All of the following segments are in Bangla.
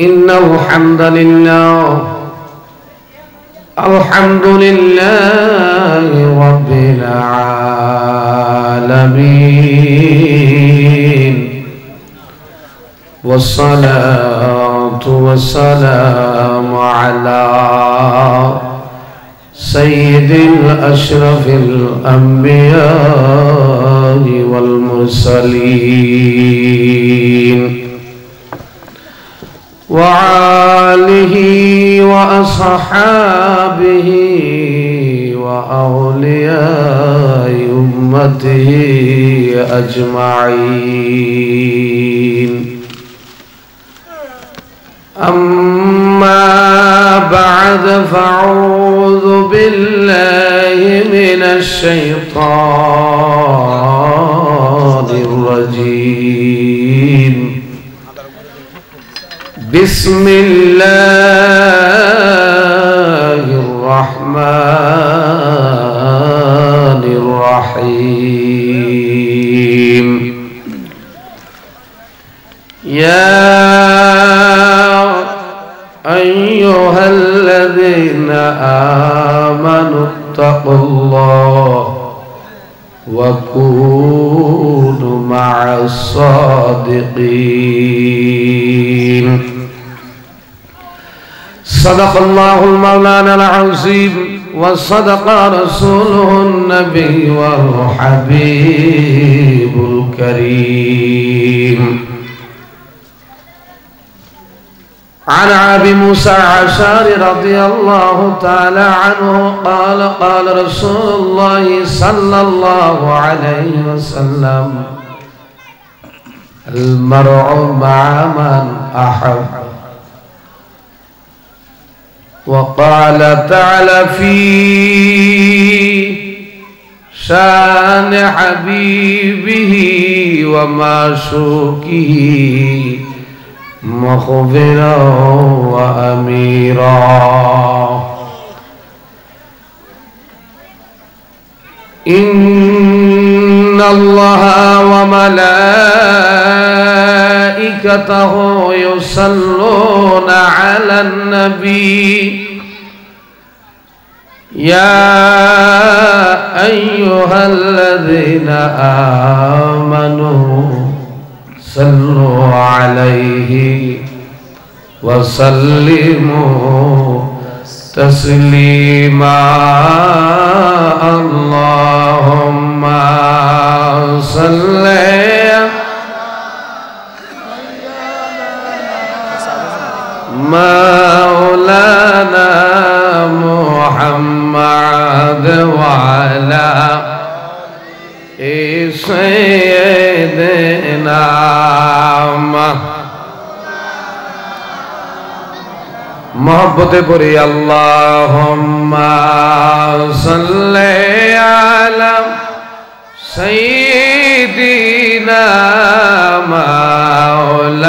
إن الحمد لله الحمد لله رب العالمين. والصلاة والسلام على سيد الأشرف الأنبياء والمرسلين. وعاله وأصحابه وأولياء أمته أجمعين. أما بعد فأعوذ بالله من الشيطان الرجيم. بسم الله الرحمن الرحيم. يا أيها الذين آمنوا اتقوا الله وكونوا مع الصادقين. صدق الله المولانا العظيم وصدق رسوله النبي والحبيب الكريم. عن ابي موسى العشاري رضي الله تعالى عنه قال قال رسول الله صلى الله عليه وسلم المرء مع من أحب. وقال تعالى في شأن حبيبه ومعشوقه مخبرا وأميرا. إن الله وملائكته يصلون على النبي. يا أيها الذين آمنوا صلوا عليه وسلموا تسليما. اللهم صل مولانا محمد وعلى سيدنا محبت پوری اللهم صل على سيدنا مولانا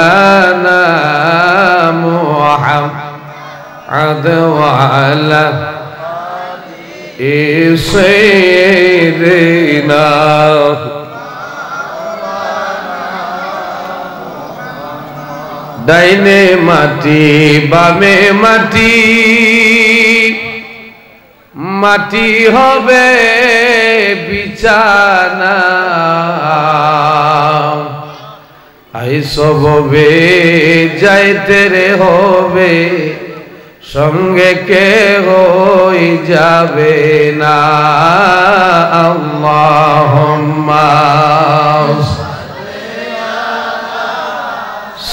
محمد وعلى سيدنا ডাইনে মাটি বামে মাটি মাটি হবে বিছানা আই সববে যাইতে রে হবে, সঙ্গে কে হই যাবে না। আল্লাহুম্মা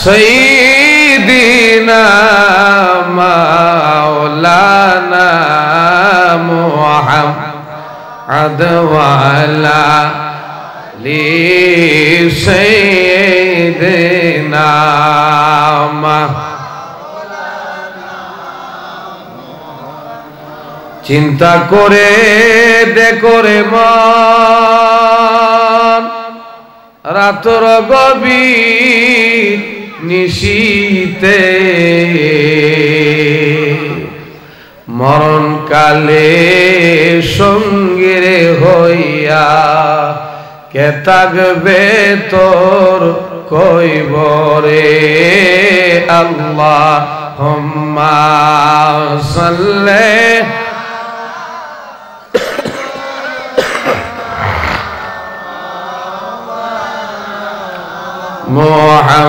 সঈদিনা মাওলানা মুহাম্মদ আদওয়ালা لسيدنا চিন্তা করে দেখরে মন রাতর গভীর নিশীতে মরণ কালে সঙ্গীরে হইয়া কে থাকবে তোর কইব রে আল্লাহ হুম্মা সাল্লে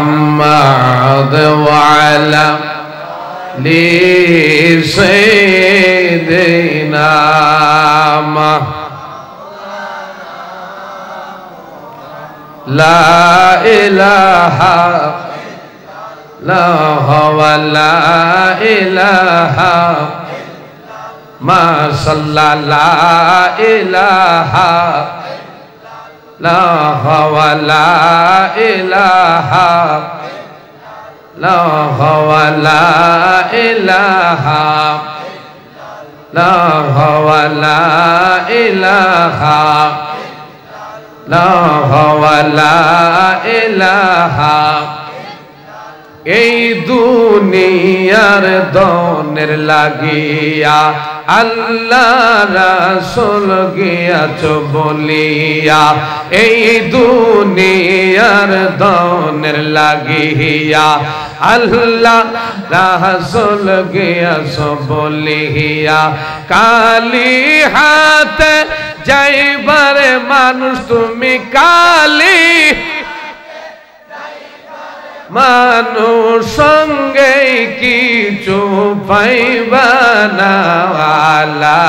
محمد وعلى لسيدنا لا إله لا هو لا إله. ما صلى لا إله. لا هو لا إله. لا هو لا إله. لا هو لا إله. এই দুনিয়ার দনের লাগিয়া আল্লাহ রাসুল গিয়াছ বলিয়া এই দুনিয়ার দনের লাগিয়া আল্লাহ রাসুল গিয়াছ বলিয়া কালি হাতে যাইবার মানুষ তুমি কালি মানুষ সঙ্গে কিছু পাইবা না, আলা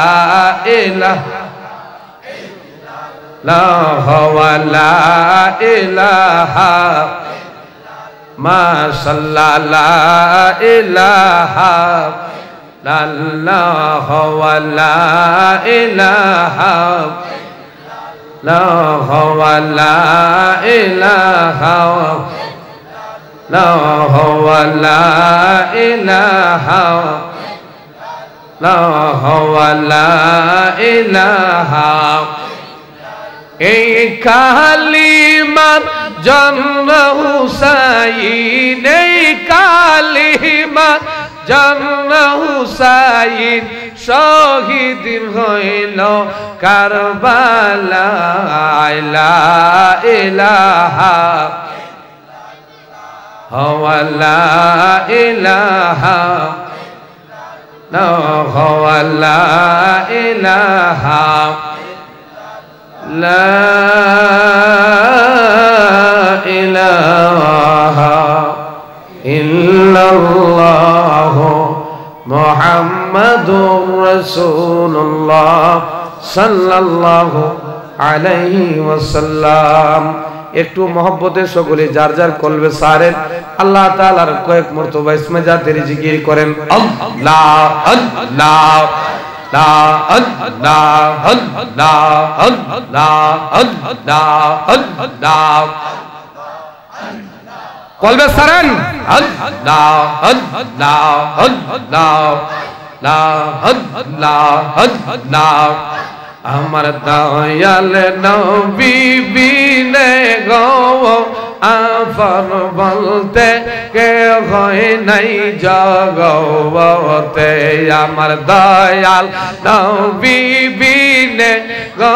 ইলাহ লা হাওয়ালা ما صلى لا إله إلا الله ولا إله لا هو ولا إله لا هو ولا إله لا هو ولا إله এই কালিমার জন্ম হুসাইন, এই কালিমার জন্ম হুসাইন শহীদ হইল কারবালা ইলাহা হওয়ালা ইলাহা না হওয়ালা ইলাহা لا إله لا إله إلا الله محمد رسول الله صلى الله عليه وسلم একটু মহব্বতে সকলে যার যার কলবে সারেন আল্লাহ তাআলার কয়েক মর্তবা ইসমে জাতের জিকির করেন আল্লাহ আল্লাহ লা আল্লাহ আল্লাহ আল্লাহ আল্লাহ আল্লাহ কলবে সারেন আল্লাহ আল্লাহ আল্লাহ লা আল্লাহ আল্লাহ আমার দয়াল নবী বিনে গো আফর বলতে কে হয় নাই জগতে। আমার দয়াল নবী বিনে গো,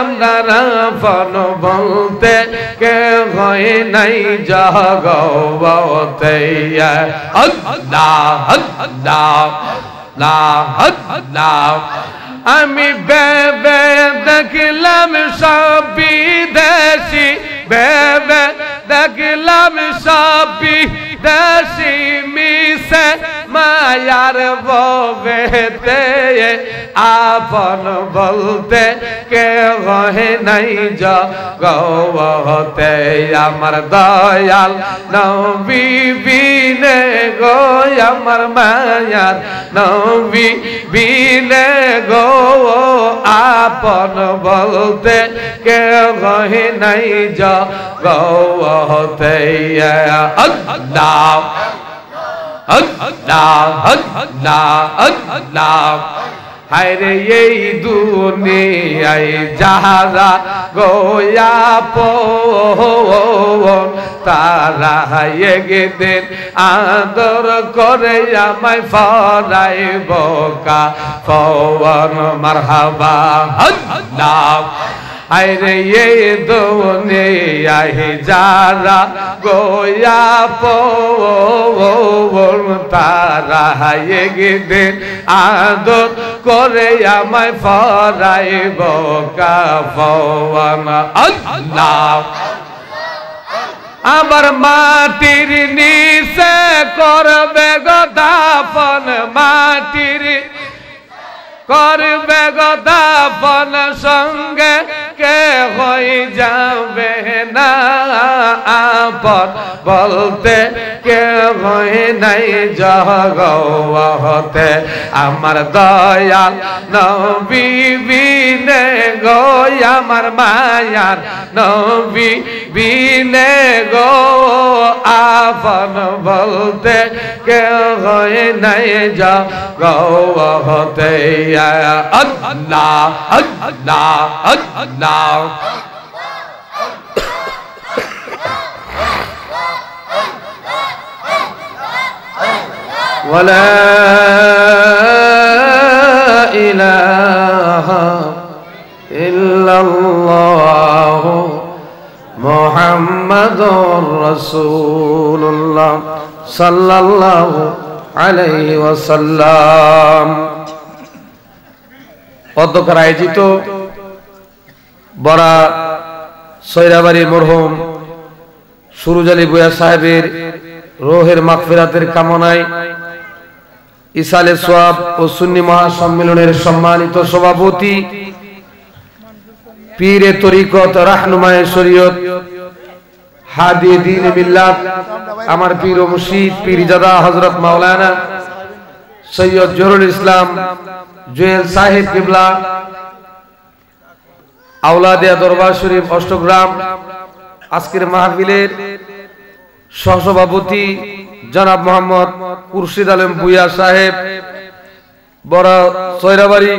আমরা আফর বলতে কে হয় নাই জগতে। আল্লাহ আল্লাহ লা আল্লাহ। আমি বেবে দেখলাম সব বিদেশি বেবে দেখলাম সব বিদেশি মিশে। মায়ার ববেতে, আপন বলতে কে হয় নাই জগতে আমার দয়াল নবী বিনে গো, আমার মায়ার নবী বিনে গো, আপন বলতে কে হয় নাই জগতে আল্লাহ আল্লাহ আল্লাহ আল্লাহ হায়রে এই দুনিয়ায় যাহারা গোয়া তারা একদিন আদর করে আমায় ফরাই বোকা পবন মারহাবা। আল্লাহ আরে এই দুনিয়ায় যারা গোয়া পর তারা একদিন আদর করে আমায় ফরাইব কাফওয়ান আল্লাহ। আমার মাটির নিচে করবে গদাপন মাটির করবে গদাপন সঙ্গে কে হয়ে যাবে না আপন। বলতে কে হয়ে নাই জগতে আমার দয়াল নবী বিনে গো, আমার মায়ার নবী বিনে গো, আপন। বলতে কে হয়ে নাই জগতে الله الله الله. ولا إله إلا الله محمد رسول الله صلى الله عليه وسلم. অধ্যক্ষর আয়োজিত বড়া সৈরাবাড়ি মরহুম সুরুজ আলী বুয়া সাহেবের রোহের মাগফিরাতের কামনায় ইসালে সোয়াব ও সুন্নি মহাসম্মেলনের সম্মানিত সভাপতি পীরে তরিকত রাহনুমায় শরীয়ত হাদি দিন মিল্লাত, আমার পীর ও মুর্শিদ, পীরজাদা হযরত মাওলানা সৈয়দ জহুরুল ইসলাম জুয়েল সাহেব কিবলা আউলাদিয়া দরবার শরীফ অষ্টগ্রাম, আজকের মাহফিলের সহসভাপতি জনাব মোহাম্মদ কুরশিদ আলম বুয়া সাহেব, বড় সৈরাবাড়ি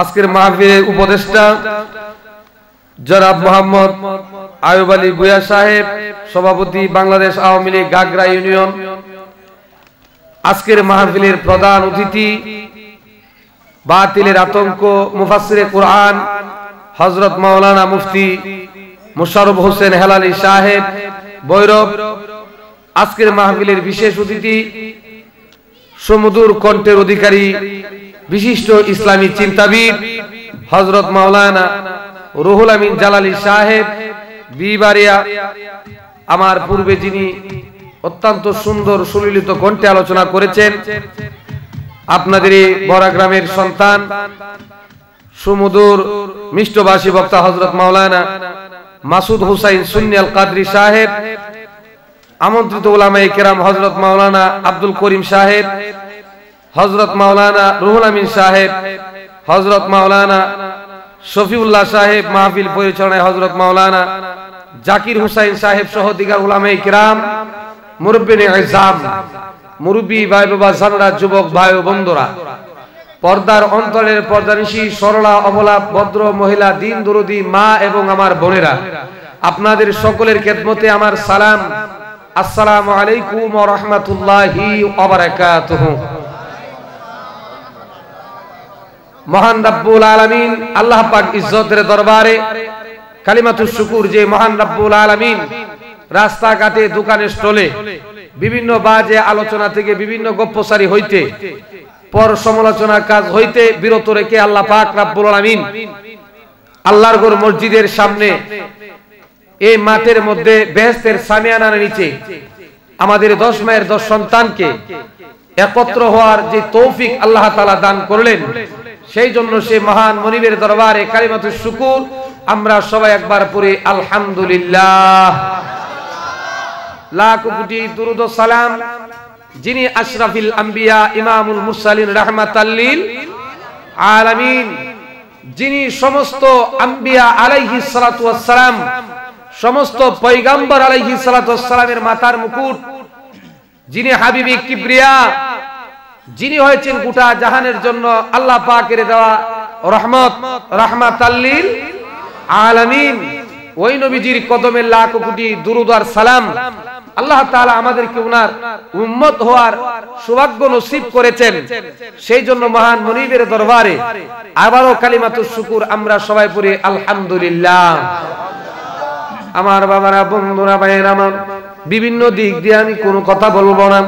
আজকের মাহফিলের উপদেষ্টা জনাব মোহাম্মদ আয়ুব আলী বুয়া সাহেব, সভাপতি বাংলাদেশ আওয়ামী লীগ, গাগরা ইউনিয়ন। আজকের মাহফিলের প্রধান অতিথি বাতিলের আতঙ্ক মুফাসিরে কোরআন হজরত মাওলানা মুফতি মুশারফ হোসেন হেলালি সাহেব বৈরব আজকের মাহফিলের বিশেষ অতিথি সমুদুর কণ্ঠের অধিকারী, বিশিষ্ট ইসলামী চিন্তাবিদ হজরত মাওলানা রুহুল আমিন জালালি সাহেব, বিবারিয়া, আমার পূর্বে যিনি অত্যন্ত সুন্দর সুলিলিত কণ্ঠে আলোচনা করেছেন আপনাদের বড়া গ্রামের সন্তান, সুমধুর মিষ্টভাষী বক্তা হজরত মাওলানা মাসুদ হুসাইন সুন্নিয়াল কাদরি সাহেব, আমন্ত্রিত ওলামাই কেরাম হজরত মাওলানা আব্দুল করিম সাহেব হজরত মাওলানা রুহুল আমিন সাহেব হজরত মাওলানা শফিউল্লাহ সাহেব, মাহফিল পরিচালনায় হজরত মাওলানা জাকির হুসাইন সাহেব সহ দিগার উলামাই কিরাম মুরব্বিন মুরব্বী ভাই বাবা যুবক ভাই ও বন্ধুরা, পর্দার অন্তরের পর্দানিশী, সরলা, অবলা, ভদ্র মহিলা, দিন দরদি, মা এবং আমার বোনেরা, আপনাদের সকলের খেদমতে আমার সালাম। আসসালামু আলাইকুম রাহমাতুল্লাহি মহান রাব্বুল আলামিন, আল্লাহ পাক ইজ্জতের দরবারে কালিমাতুর শুকুর যে মহান রাব্বুল আলামিন, রাস্তাঘাটে দোকানে স্টলে বিভিন্ন বাজে আলোচনা থেকে বিভিন্ন গপ্পসারি হইতে, পর সমালোচনা কাজ হইতে বিরত রেখে আল্লাহ পাক রাব্বুল আলামিন আল্লাহর ঘর মসজিদের সামনে এই মাঠের মধ্যে বেহেস্তের সামিয়ানার নিচে আমাদের দশ মায়ের দশ সন্তানকে একত্র হওয়ার যে তৌফিক আল্লাহ তালা দান করলেন, সেই জন্য সে মহান মনিবের দরবারে কালিমাতু শুকুর। আমরা সবাই একবার পড়ি, আলহামদুলিল্লাহ। লাখ কোটি দুরুদ সালাম। যিনি আশরাফিল আম্বিয়া, ইমামুল মুরসালিন রাহমাতাল্লিল আলামিন। যিনি সমস্ত আম্বিয়া ওয়াস সালাম সমস্ত পয়গাম্বর আলাইহিস সালাতু ওয়াস সালামের মাথার মুকুট। যিনি হাবিবি কিবরিয়া, যিনি হয়েছেন গোটা জাহানের জন্য আল্লাহ পাকের দেওয়া রহমত, রাহমাতাল্লিল আলামিন। ওই নবীজির কদমে লাখ কোটি দুরুদ আর সালাম আল্লাহ তাআলা আমাদেরকে উনার উম্মত হওয়ার সৌভাগ্য নসিব করেছেন। সেই জন্য মহান মনিবের দরবারে আবারও কালিমাতুর শুকুর আমরা সবাই পড়ি, আলহামদুলিল্লাহ। আমার বাবারা, বন্ধুরা, ভাইয়ের, আমার বিভিন্ন দিক দিয়ে আমি কোনো কথা বলব না।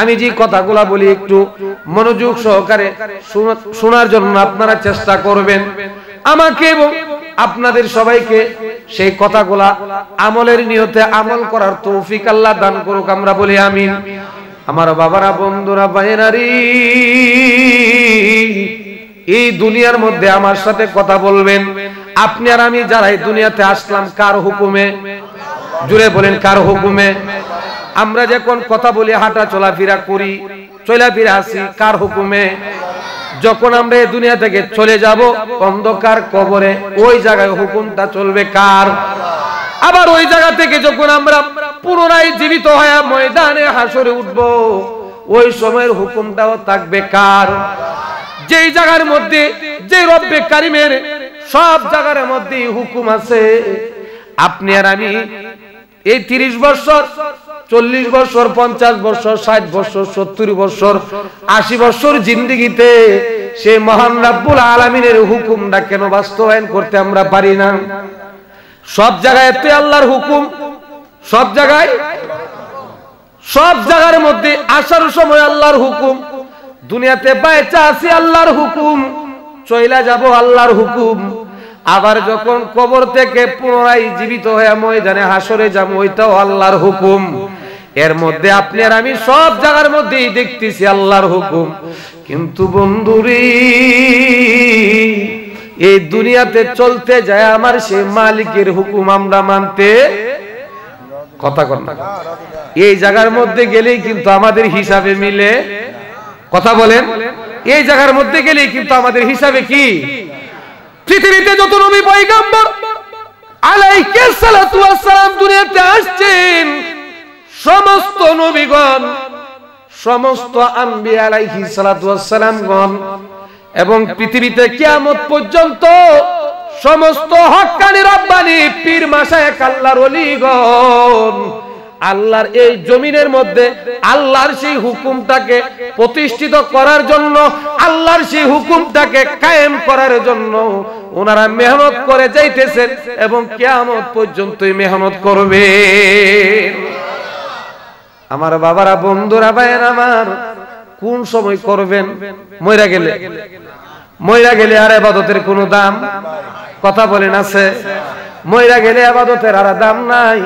আমি যে কথাগুলা বলি একটু মনোযোগ সহকারে শোনার জন্য আপনারা চেষ্টা করবেন। আমাকে এবং আপনাদের সবাইকে সেই কথাগুলা আমলের নিয়তে আমল করার তৌফিক আল্লাহ দান করুক, আমরা বলি আমিন। আমার বাবারা, বন্ধুরা বাইনারি এই দুনিয়ার মধ্যে আমার সাথে কথা বলবেন। আপনি আর আমি যারা এই দুনিয়াতে আসলাম, কার হুকুমে? জুড়ে বলেন, কার হুকুমে? আমরা যখন কথা বলি হাঁটা চলাফেরা করি, চলাফেরা আসি, কার হুকুমে? যখন আমরা এই দুনিয়া থেকে চলে যাব, অন্ধকার কবরে, ওই জায়গায় হুকুমটা চলবে কার? আবার ওই জায়গা থেকে যখন আমরা পুনরায় জীবিত হয়ে ময়দানে হাসরে উঠব, ওই সময়ের হুকুমটাও থাকবে কার? যেই জায়গার মধ্যে যে রব্বে কারিমের সব জায়গার মধ্যে হুকুম আছে। আপনি আর আমি এই তিরিশ বছর চল্লিশ বছর, পঞ্চাশ বছর, ষাট বছর, সত্তর বছর, আশি বছর জিন্দিগিতে সে মহান রাব্বুল আলমিনের হুকুমটা কেন বাস্তবায়ন করতে আমরা পারি না? সব জায়গায় তুই আল্লাহর হুকুম, সব জায়গায়, সব জায়গার মধ্যে আসার সময় আল্লাহর হুকুম, দুনিয়াতে বাইচা আছি আল্লাহর হুকুম, চইলা যাব আল্লাহর হুকুম। আবার যখন কবর থেকে পুনরায় জীবিত হয়ে ময়দানে হাসরে যাব, ওইটাও আল্লাহর হুকুম। এর মধ্যে আপনি আর আমি সব জায়গার মধ্যেই দেখতেছি আল্লাহর হুকুম। কিন্তু বন্ধুরি, এই দুনিয়াতে চলতে যায় আমার সে মালিকের হুকুম আমরা মানতে কথা না। এই জায়গার মধ্যে গেলেই কিন্তু আমাদের হিসাবে মিলে। কথা বলেন, এই জায়গার মধ্যে গেলেই কিন্তু আমাদের হিসাবে কি? পৃথিবীতে যত নবী পয়গম্বর আলাইকে ওয়াসসালাম দুনিয়াতে আসছেন, সমস্ত নবীগণ, সমস্ত আম্বিয়া আলাইহি সালাতু ওয়াসসালামগণ এবং পৃথিবীতে কিয়ামত পর্যন্ত সমস্ত হক্কানি রব্বানি পীর মাশায়েখ কাল্লার ওলিগণ আল্লাহর এই জমিনের মধ্যে আল্লাহর সেই হুকুমটাকে প্রতিষ্ঠিত করার জন্য, আল্লাহর সেই হুকুমটাকে কায়েম করার জন্য ওনারা মেহনত করে যাইতেছেন এবং কেয়ামত পর্যন্তই মেহনত করবে। আমার বাবারা, বন্ধুরা, ভাইয়ের আমার, কোন সময় করবেন? মইরা গেলে। মইরা গেলে আর এবাদতের কোনো দাম? কথা বলেন আছে? মইরা গেলে আবাদতের আর দাম নাই।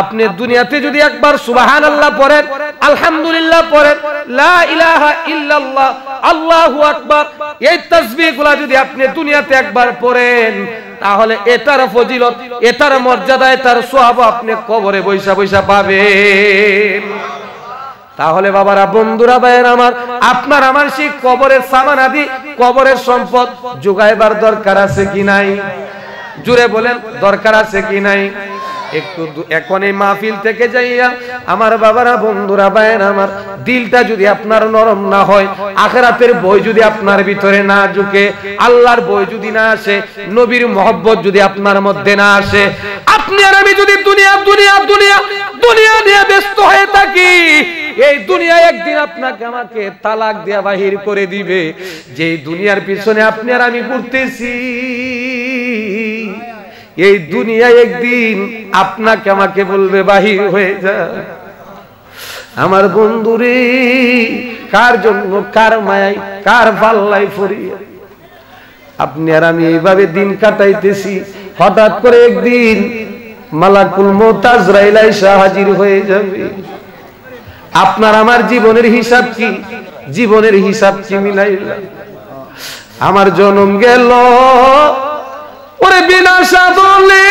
আপনি দুনিয়াতে যদি একবার সুবাহান আল্লাহ পড়েন, আলহামদুলিল্লাহ পড়েন, লা ইলাহা আল্লাহু আকবার, এই তাসবিহগুলো যদি আপনি দুনিয়াতে একবার পড়েন, তাহলে এটার ফজিলত, এটার মর্যাদা এটার সওয়াব আপনি কবরে বৈশা বৈশা পাবেন। তাহলে বাবারা, বন্ধুরা, ভাইয়ের আমার, আপনার আমার সেই কবরের সামান আদি কবরের সম্পদ যোগাইবার দরকার আছে কি নাই? জুড়ে বলেন, দরকার আছে কি নাই? একটু এখন এই মাহফিল থেকে যাইয়া আমার বাবারা, বন্ধুরা, ভাইয়ের, আমার দিলটা যদি আপনার নরম না হয়, আখেরাতের বই যদি আপনার ভিতরে না ঢুকে আল্লাহর বই যদি না আসে, নবীর মহব্বত যদি আপনার মধ্যে না আসে, আপনি আর আমি যদি দুনিয়া দুনিয়া দুনিয়া দুনিয়া নিয়ে ব্যস্ত হয়ে থাকি, এই দুনিয়া একদিন আপনাকে আমাকে তালাক দেয়া বাহির করে দিবে। যে দুনিয়ার পিছনে আপনি আর আমি ঘুরতেছি। এই দুনিয়া একদিন আপনাকে আমাকে বলবে, বাহির হয়ে যা। আমার বন্ধুরে, কার জন্য, কার মায়াই কার পাল্লাই ফরিয়া। আপনি আর আমি এইভাবে দিন কাটাইতেছি, হঠাৎ করে একদিন মালাকুল মোতাজরাইল আইসা হাজির হয়ে যাবে। আপনার আমার জীবনের হিসাব কি? জীবনের হিসাব কি মিলাইলাম আমার জন্ম গেল ওরে বিনা সাদলে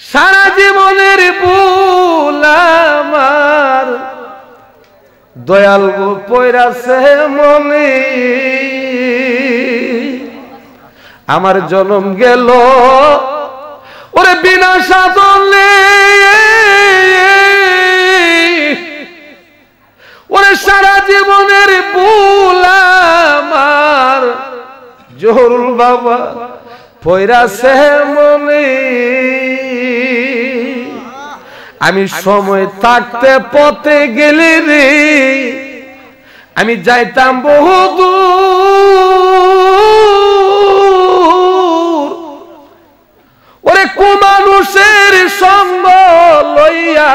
সারা জীবনের আমার। দয়াল গো পয়রাছে মনে। আমার জন্ম গেল। ওরে বিনা সাদলে ওরে সারা জীবনের ভুল আমার জহরুল বাবা পয়রা সে মনে। আমি সময় থাকতে পথে গেলে রে। আমি যাইতাম বহু দূর। ওরে কুমানুষের সঙ্গ লইয়া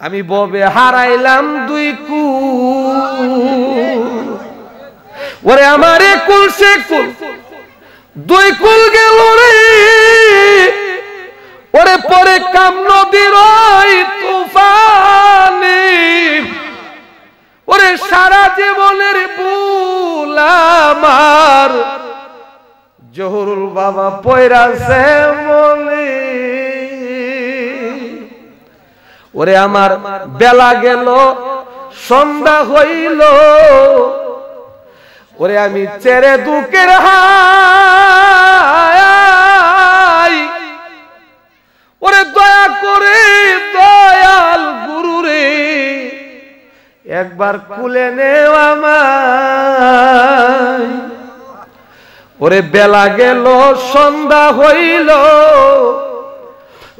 আমি ববে হারাইলাম দুই কু ওরে আমারে কুল সে কুল। দুই কুল গেল রে। ওরে পরে কাম নদীর তুফানে। ওরে সারা জীবনের ভুল আমার। জহুরুল বাবা পয়রাছে মনে। ওরে আমার বেলা গেল, সন্ধ্যা হইল। ওরে আমি চেরে দুঃখের হাই ওরে দয়া করে দয়াল গুরু রে, একবার কুলে নেও আমায়। ওরে বেলা গেল, সন্ধ্যা হইল,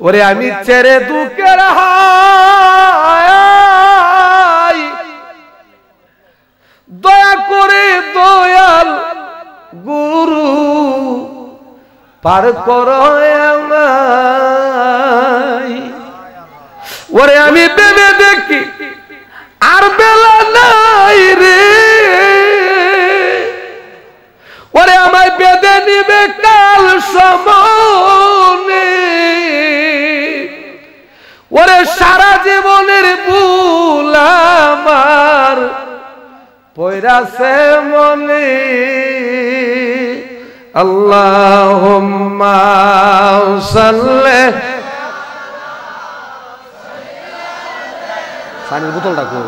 ওরে আমি চেরে দুঃখের হাই দয়া করে দয়াল গুরু, পার কর ওরে আমি ভেবে দেখি আর বেলা নাই রে। ওরে আমায় বেঁধে নিবে কাল সমনে। ওরে সারা জীবনের ভুল আমার পয়রাছে মনে। আল্লাহ সাল্লে। পানির বোতল ডাকো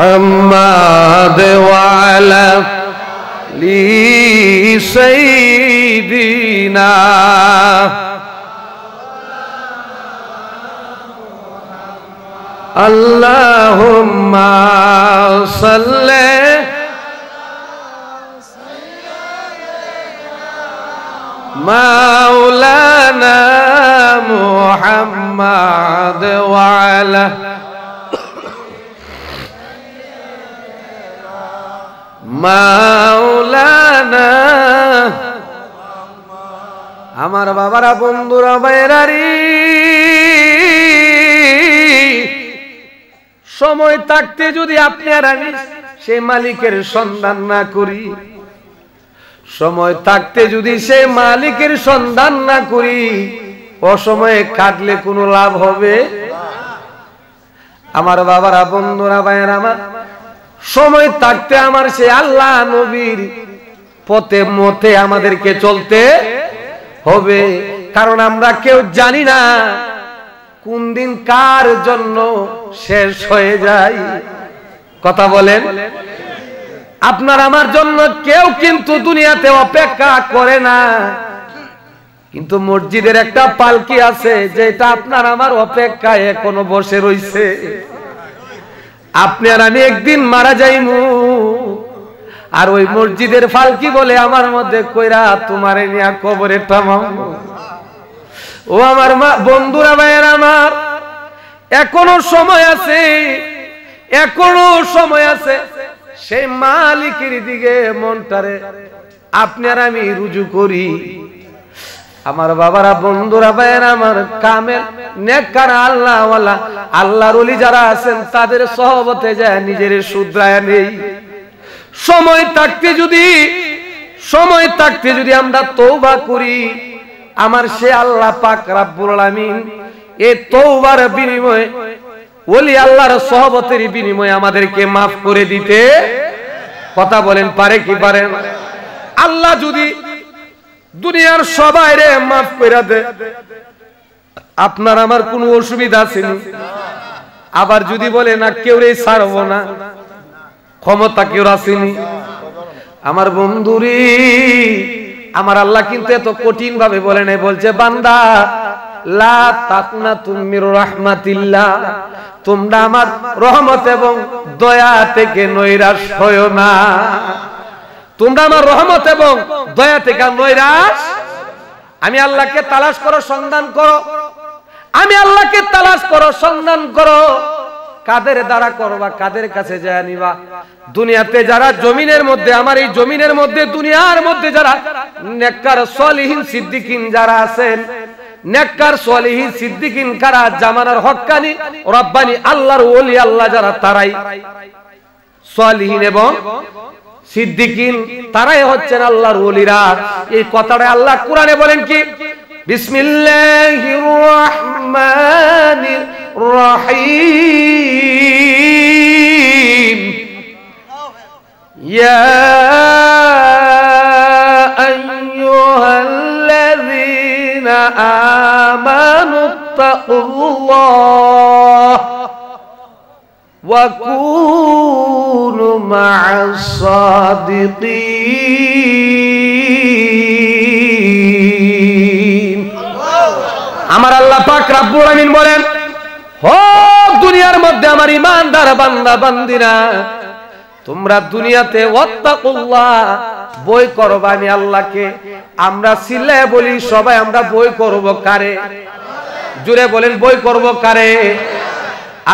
হাম্মাদ ওয়ালা লি اللهم صل مولانا محمد وعلى মাওলানা আমার বাবারা বন্ধুরা বাইরারি সময় থাকতে যদি আপনি আর আমি সেই মালিকের সন্ধান না করি, সময় থাকতে যদি সেই মালিকের সন্ধান না করি, অসময়ে কাটলে কোনো লাভ হবে? আমার বাবারা, বন্ধুরা, ভাইয়ের আমার সময় থাকতে আমার সে আল্লাহ নবীর পথে, মতে আমাদেরকে চলতে হবে। কারণ আমরা কেউ জানি না কোন দিন কার জন্য শেষ হয়ে যায়? কথা বলেন। আপনার আমার জন্য কেউ কিন্তু দুনিয়াতে অপেক্ষা করে না। কিন্তু মসজিদের একটা পালকি আছে, যেটা আপনার আমার অপেক্ষায় এখনও বসে রইছে। আপনি আর আমি একদিন মারা যাইমু। আর ওই মসজিদের ফালকি বলে আমার মধ্যে কইরা তোমারে নিয়া কবরে টামাম ও আমার মা, বন্ধুরা ভাইয়ের আমার, এখনও সময় আছে, এখনও সময় আছে, সেই মালিকের দিকে মনটারে আপনি আর আমি রুজু করি। আমার বাবারা, বন্ধুরা ভাইয়ের আমার, কামের নেককার আল্লাহ আল্লাহর ওলি যারা আছেন, তাদের সহবতে যায়, নিজের শুদ্রায় নেই। সময় থাকতে যদি, সময় থাকতে যদি আমরা তৌবা করি আমার সে আল্লাহ পাক রাব্বুল আলামিন এ তৌবার বিনিময়ে, ওলি আল্লাহর সহবতের বিনিময়ে আমাদেরকে মাফ করে দিতে কথা বলেন, পারে কি পারেন আল্লাহ যদি দুনিয়ার সবাই রে মাফ করে দে আপনার আমার কোনো অসুবিধা আছে আবার যদি বলে, না কেউ রে ছাড়বো না, ক্ষমতা কেউ আসেনি আমার বন্ধুরি আমার আল্লাহ কিন্তু এত কঠিন ভাবে বলে নাই, বলছে, বান্দা আমার রহমত এবং দয়া থেকে না। আমার রহমত এবং দয়া থেকে আমি আল্লাহকে তালাশ করো, সন্ধান করো। আমি আল্লাহকে তালাশ করো, সন্ধান করো। কাদের দ্বারা করবা, কাদের কাছে যায় নিবা? দুনিয়াতে যারা জমিনের মধ্যে, আমার এই জমিনের মধ্যে, দুনিয়ার মধ্যে যারা নেককার সলিহীন সিদ্দিকিন যারা আছেন, নেককার সলিহীন সিদ্দিকিন কারা, জামানার হক্কানি, রব্বানি, আল্লাহর ওলি, আল্লাহ যারা, তারাই সলিহীন এবং সিদ্দিকিন, তারাই হচ্ছেন আল্লাহর ওলিরা। এই কথাটা আল্লাহ কোরআনে বলেন কি? بسم الله الرحمن الرحيم. يا أيها الذين آمنوا اتقوا الله وكونوا مع الصادقين. আমার আল্লাহ পাক রাব্বুল আমিন বলেন, হোক দুনিয়ার মধ্যে আমার ইমানদার বান্দা, বান্দিরা, তোমরা দুনিয়াতে ওয়াত্তাকুল্লাহ, বই করবা, আমি আল্লাহকে আমরা সিলে বলি, সবাই আমরা বই করব কারে? জুড়ে বলেন, বই করব কারে?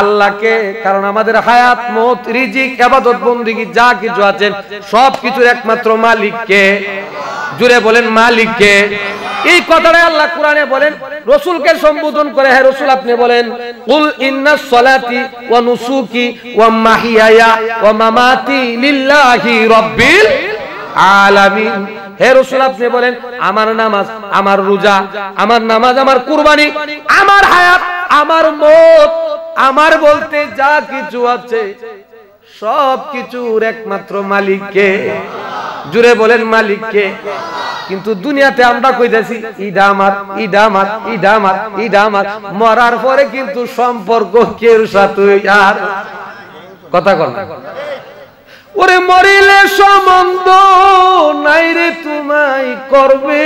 আল্লাহকে, কারণ আমাদের হায়াত, মত, রিজিক, আবাদত, বন্দিগি, যা কিছু আছেন সব কিছুর একমাত্র মালিককে। জুড়ে বলেন মালিককে। এই কথাটা আল্লাহ কোরআনে বলেন, রসুলকে সম্বোধন করে হ্যাঁ রসুল আপনি বলেন, কুল ইন্না সলাতি ওয়া নুসুকি ওয়া মাহিয়ায়া ওয়া মামাতি লিল্লাহি রাব্বিল আলামিন। হে রসুল আপনি বলেন, আমার নামাজ, আমার রোজা, আমার নামাজ, আমার কুরবানি, আমার হায়াত, আমার মত আমার বলতে যা কিছু আছে, সব কিছুর একমাত্র মালিককে। জুড়ে বলেন মালিককে। কিন্তু দুনিয়াতে আমরা কইতেছি ইডা আমার ইডা আমার ইডা আমার ইডা আমার। মরার পরে কিন্তু সম্পর্ক কেউ সাথে? আর কথা কর ওরে মরিলে সম্বন্ধ নাই রে, তোমায় করবে।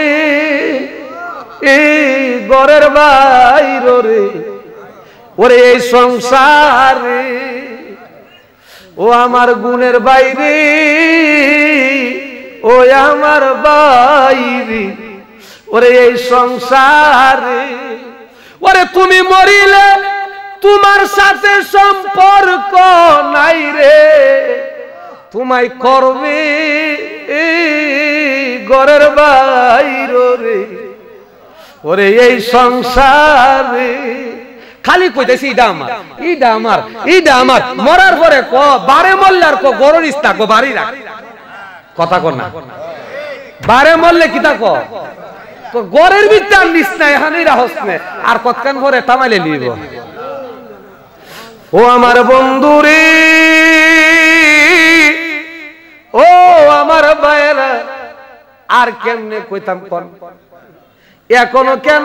এই গরের বাইর রে ওরে এই সংসারে, ও আমার গুণের বাইরে, ও আমার বাইরে, ওরে এই সংসারে, ওরে তুমি মরিলে তোমার সাথে সম্পর্ক নাই রে। তোমায় করবে গরের বাইর রে। ওরে এই সংসারে খালি কইতেছি ইডা আমার ইডা আমার ইডা আমার। মরার পরে ক, বারে মরলে আর ক, গরুর ইস্তা কো, বাড়ি রাখ। কথা কর না। বারে মরলে কি তা ক? গরের আর নিস না, এখানেই রাহস আর কতক্ষণ পরে তামাইলে লিব ও আমার বন্ধু রে ও আমার বায়েরা আর কেমনে কইতাম কোন? এখনও কেন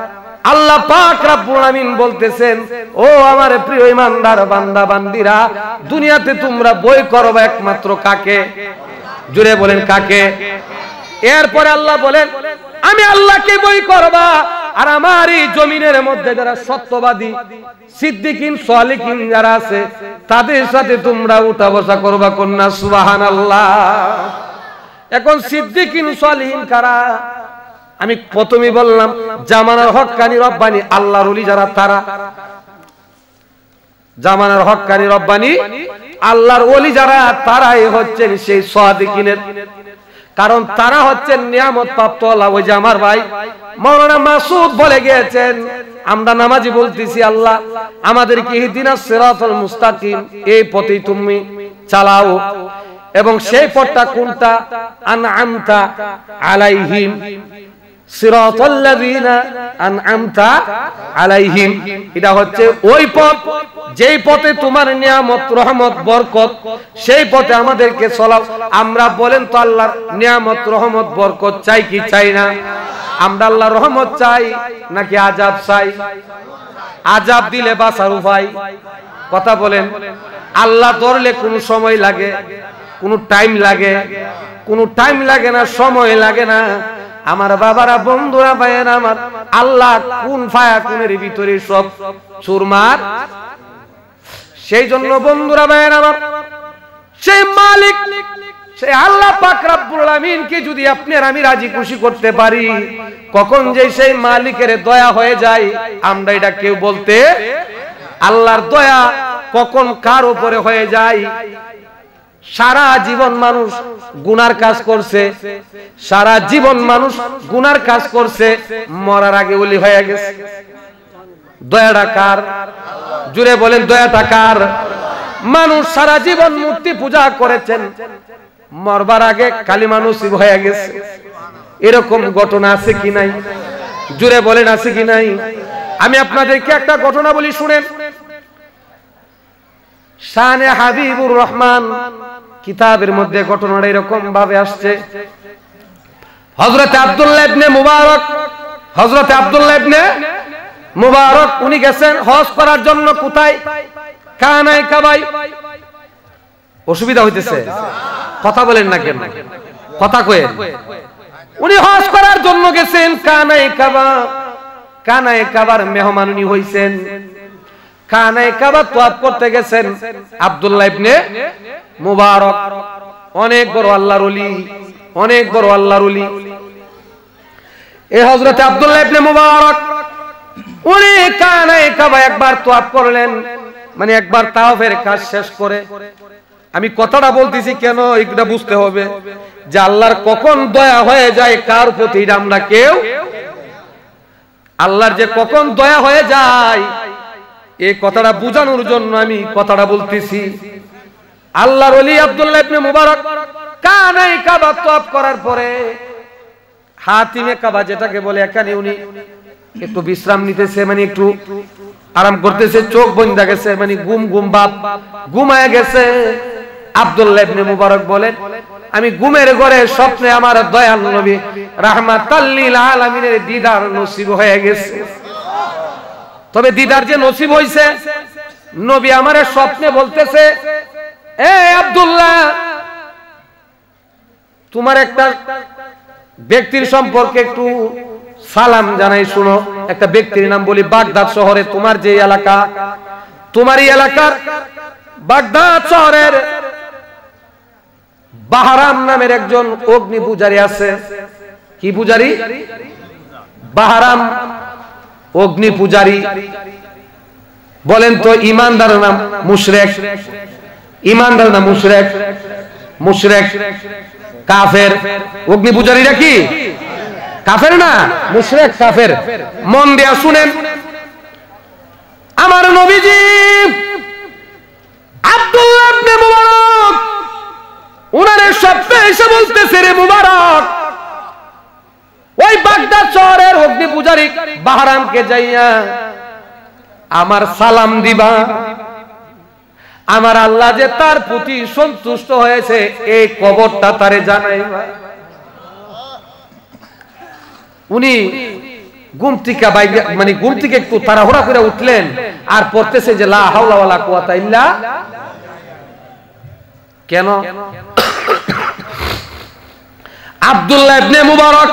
আল্লাহ পাক রাব্বুল আমিন বলতেছেন, ও আমার প্রিয় ইমানদার বান্দা, বান্দিরা, দুনিয়াতে তোমরা বই করবে একমাত্র কাকে? জুড়ে বলেন, কাকে? এরপরে আল্লাহ বলেন, আমি আল্লাহকে বই করবা আর আমার এই জমিনের মধ্যে যারা সত্যবাদী, সিদ্দিকিন সালিকিন যারা আছে, তাদের সাথে তোমরা উঠা বসা করবা কন্যা, সুবহানাল্লাহ। এখন সিদ্দিকিন, সালিহিন কারা? আমি প্রথমে বললাম, জামানার হকানি রব্বানি আল্লাহর ওলি যারা, তারা। জামানার হকানি রব্বানি আল্লাহর ওলি যারা, তারাই হচ্ছেন সেই সাদিকিনের। কারণ তারা হচ্ছেন নিয়ামত প্রাপ্ত আল্লাহ। ওই যে আমার ভাই মৌলানা মাসুদ বলে গিয়েছেন, আমরা নামাজি বলতেছি, আল্লাহ, আমাদেরকে ইহদিনাস সিরাতাল মুস্তাকিম, এই পথে তুমি চালাও এবং সেই পথটা কোনটা? আনআমতা আলাইহিম। এটা হচ্ছে ওই পথ, যেই পথে তোমার নিয়ামত, রহমত, বরকত, সেই পথে আমাদেরকে আমরা বলেন তো আল্লাহর নিয়ামত, রহমত, বরকত চাই কি চাই না? আমরা আল্লাহ রহমত চাই নাকি আজাব চাই? আজাব দিলে বাঁচার উপায়। কথা বলেন, আল্লাহ ধরলে কোনো সময় লাগে, কোনো টাইম লাগে, কোনো টাইম লাগে না, সময় লাগে না। আমার বাবারা, বন্ধুরা, ভাইয়েরা আমার, আল্লাহ কোন ফায়া কোনের ভিতরে সব চুরমার? সেই জন্য বন্ধুরা, ভাইয়েরা আমার, সেই মালিক, সেই আল্লাহ পাক রব্বুল আমিনকে যদি আপনি আর আমি রাজি খুশি করতে পারি, কখন যে সেই মালিকের দয়া হয়ে যায়, আমরা এটা কেউ বলতে আল্লাহর দয়া কখন কার উপরে হয়ে যায়? সারা জীবন মানুষ গুনার কাজ করছে, সারা জীবন মানুষ গুনার কাজ করছে, মরার আগে বলি হয়ে গেছে। দয়াটা কার? জুড়ে বলেন, দয়াটা কার? মানুষ সারা জীবন মূর্তি পূজা করেছেন, মরবার আগে কালী মানুষ হয়ে গেছে। এরকম ঘটনা আছে কি নাই? জুড়ে বলেন, আছে কি নাই? আমি আপনাদেরকে একটা ঘটনা বলি, শুনেন। শানে হাবিবুর রহমান কিতাবের মধ্যে ঘটনাটা এরকম ভাবে আসছে। হজরতে আব্দুল্লাহ ইবনে মুবারক হজরতে আব্দুল্লাহ ইবনে মুবারক, উনি গেছেন হজ করার জন্য কোথায়? কানায় কাবাই অসুবিধা হইতেছে। কথা বলেন না কেন? কথা কয়ে উনি হজ করার জন্য গেছেন কানায় কাবা। কানায় কাবার মেহমান উনি হইছেন। কানায় কাবা তোয়াব করতে গেছেন আব্দুল্লাহ ইবনে মুবারক। অনেক বড় আল্লাহর ওলি, অনেক বড় আল্লাহর ওলি। এই হযরতে আব্দুল্লাহ ইবনে মুবারক উনি কানায় কাবা একবার তোয়াব করলেন মানে একবার তাওয়াফের কাজ শেষ করে। আমি কথাটা বলতেছি কেন এটা বুঝতে হবে যে আল্লাহর কখন দয়া হয়ে যায়, কার প্রতি আমরা কেউ আল্লাহর যে কখন দয়া হয়ে যায় এই কথাটা বোঝানোর জন্য আমি কথাটা বলতেছি। আল্লাহর অলি আব্দুল্লাহ ইবনে মুবারক কানাই কাবা তওয়াব করার পরে হাতিমে কাবা যেটাকে বলে এখানে উনি একটু বিশ্রাম নিতেছে মানে একটু আরাম করতেছে, চোখ বন্ধ গেছে মানে গুম গুম বাপ ঘুমায় গেছে। আব্দুল্লাহ ইবনে মুবারক বলেন, আমি ঘুমের ঘরে স্বপ্নে আমার দয়াল নবী রাহমাতাল্লিল আলামিনের দিদার নসিব হয়ে গেছে। তবে দিদার যে নসিব হইছে, নবী আমার স্বপ্নে বলতেছে, এ আব্দুল্লাহ, তোমার একটা ব্যক্তির সম্পর্কে একটু সালাম জানাই শুনো। একটা ব্যক্তির নাম বলি বাগদাদ শহরে, তোমার যে এলাকা, তোমার এই এলাকার বাগদাদ শহরের বাহারাম নামের একজন অগ্নি পূজারী আছে। কি পূজারী? বাহারাম অগ্নি পূজারী। বলেন তো ইমানদার নাম মুশরেক। ইমানদার নাম মুশরেক। মুশরেক কাফের। অগ্নি পূজারীরা কি? কাফের না? মুশরেক কাফের। মন দেয়া শুনেন। আমার নবীজি আব্দুল্লাহ মুবারক, উনারে স্বপ্নে এসে বলতেছে রে মুবারক। ওই বাগদাদ শহরের অগ্নি পূজারী বাহারামকে যাইয়া আমার সালাম দিবা। আমার আল্লাহ যে তার প্রতি সন্তুষ্ট হয়েছে, এই কবরটা তারে জানাইবা। উনি ঘুম থেকে মানে ঘুম থেকে একটু তাড়াহুড়া করে উঠলেন আর পড়তেছে যে লা হাওলা ওয়ালা কুওয়াতা ইল্লা কেন? আব্দুল্লাহ ইবনে মুবারক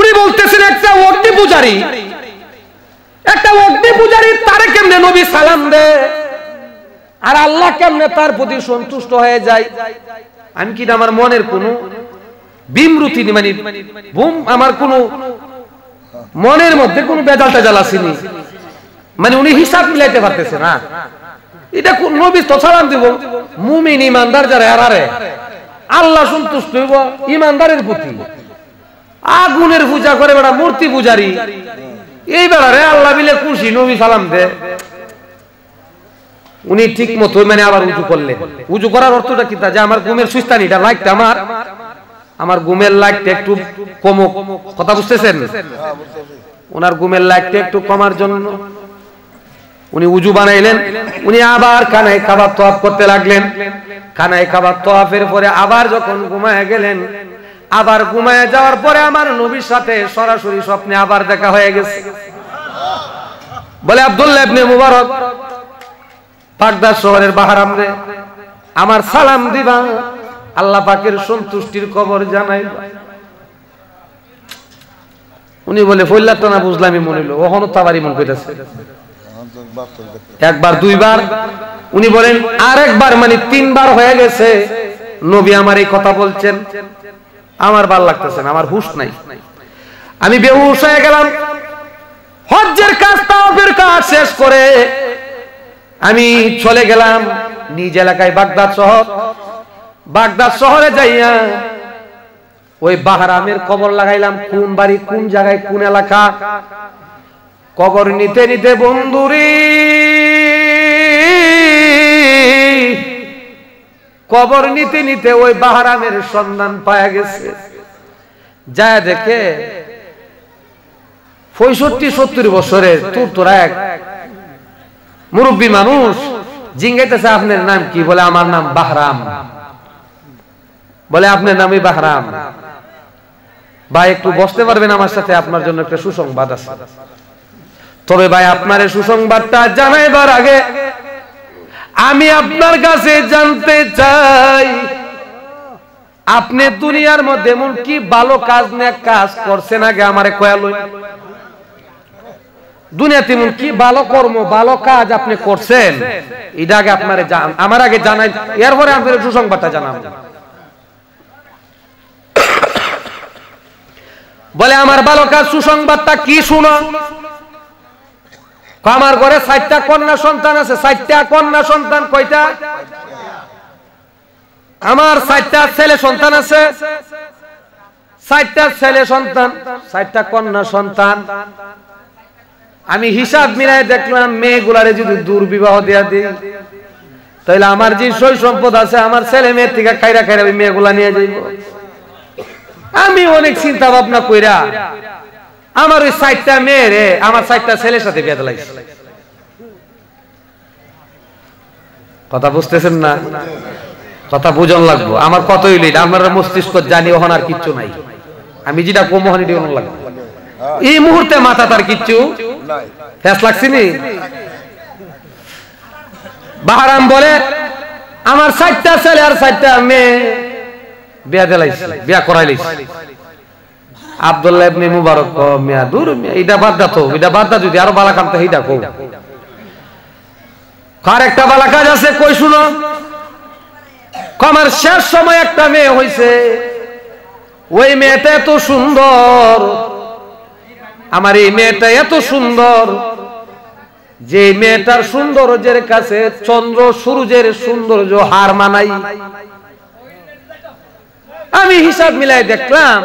উনি বলতেছেন, একটা অগ্নি পূজারী। একটা অগ্নি পূজারী তারে কেমনে নবী সালাম দে? আর আল্লাহ কেমনে তার প্রতি সন্তুষ্ট হয়ে যায়? আমি কি আমার মনের কোন বিমরুতি মানে আমার কোন মনের মধ্যে কোন বেজাল টেজাল মানে উনি হিসাব মিলাইতে পারতেছে না। এটা নবী তো সালাম দিব, মুমিন ইমানদার যারা আল্লাহ সন্তুষ্ট হইব ইমানদারের প্রতি। আগুনের পূজা করে বেড়া মূর্তি পূজারি। এই বেড়ারে আল্লাহ বিলে খুশি, নবী সালাম দে। উনি ঠিক মতো মানে আবার উঁচু করলেন। উঁচু করার অর্থটা কি তা? যে আমার ঘুমের সুস্তানিটা লাইটটা আমার। আমার ঘুমের লাইটটা একটু কমুক। কথা বুঝতেছেন? ওনার ঘুমের লাইটটা একটু কমার জন্য। উনি উজু বানাইলেন। উনি আবার কানায় খাবার তোয়াফ করতে লাগলেন। কানায় খাবার তোয়াফের পরে আবার যখন ঘুমায় গেলেন আবার ঘুমায় যাওয়ার পরে আমার নবীর সাথে সরাসরি স্বপ্নে আবার দেখা হয়ে গেছে। বলে আব্দুল্লাহ ইবনে মুবারক বাগদাদ শহরের বাহারাম রে আমার সালাম দিবা, আল্লাহ পাকের সন্তুষ্টির খবর জানাই উনি বলে ফইল্লা তো না বুঝলামই মনে হলো ওখানে তাবারই মন কইতাছে। একবার, দুইবার। উনি বলেন আর একবার মানে তিনবার হয়ে গেছে। নবী আমার এই কথা বলছেন। আমার ভালো লাগতেছে আমার হুশ নাই। আমি বেহুশ হয়ে গেলাম। হজ্জের কাজ তাওফের কাজ শেষ করে আমি চলে গেলাম নিজ এলাকায় বাগদাদ শহর। বাগদাদ শহরে যাইয়া ওই বাহারামের কবর লাগাইলাম, কোন বাড়ি, কোন জায়গায়, কোন এলাকা? কবর নিতে নিতে বন্ধুরি কবর নিতে নিতে ওই বাহারামের সন্ধান পাওয়া গেছে। যা দেখে পঁয়ষট্টি, সত্তর বছরের তোর তোরা এক মুরব্বী মানুষ জিঙ্গাইতেছে, আপনার নাম কি? বলে, আমার নাম বাহরাম। বলে, আপনার নামই বাহরাম। ভাই, একটু বসতে পারবেন আমার সাথে? আপনার জন্য একটা সুসংবাদ আছে। তবে ভাই, আপনার সুসংবাদটা জানাইবার আগে আমি আপনার কাছে জানতে চাই, আপনি দুনিয়ার মধ্যে এমন কি ভালো কাজ নিয়ে কাজ করছেন আগে আমারে কয়ালই দুনিয়াতে এমন কি ভালো কর্ম, ভালো কাজ আপনি করছেন? এটা আগে আপনারে আমার আগে জানাই, এরপরে আপনার সুসংবাদটা জানাব। বলে, আমার ভালো কাজ, সুসংবাদটা কি শুনো? আমার ঘরে চারটা কন্যা সন্তান আছে, চারটা কন্যা সন্তান কয়টা? আমার চারটা ছেলে সন্তান আছে, চারটা ছেলে সন্তান, চারটা কন্যা সন্তান। আমি হিসাব মিলাই দেখলাম, মেয়েগুলারে যদি দুর্বিবাহ দেয়া দিই তাহলে আমার যে সই সম্পদ আছে, আমার ছেলে মেয়ের থেকে খাইরা খাইরা ওই মেয়েগুলা নিয়ে যাইব। আমি অনেক চিন্তা ভাবনা কইরা আমার ওই সাইটটা মেয়ে রে, আমার সাইটটা ছেলের সাথে বিয়ে দিলাইছে। কথা বুঝতেছেন না? কথা বুঝন লাগবো। আমার কতই লিড আমার মস্তিষ্ক জানি ওখানে আর কিচ্ছু নাই। আমি যেটা কম ওখানে ওখানে লাগবো। এই মুহূর্তে মাথা তার কিচ্ছু ফ্যাস লাগছিনি বাহারাম বলে, আমার সাইটটা ছেলে আর সাইটটা মেয়ে বিয়া দিলাইছে, বিয়া করাইলাইছে। আব্দুল্লাহ ইবনে মুবারক ক মিয়া, দূর এটা বাদ দা তো এটা বাদ দা যদি আরও বালা কাম তো এইটা কার একটা বালা কাজ আছে, কই শুনো? আমার শেষ সময় একটা মেয়ে হইছে। ওই মেয়েটা এত সুন্দর। আমার এই মেয়েটা এত সুন্দর। যে মেয়েটার সৌন্দর্যের কাছে চন্দ্র সূর্যের সৌন্দর্য হার মানাই। আমি হিসাব মিলাই দেখলাম